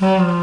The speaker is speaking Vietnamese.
Mm-hmm.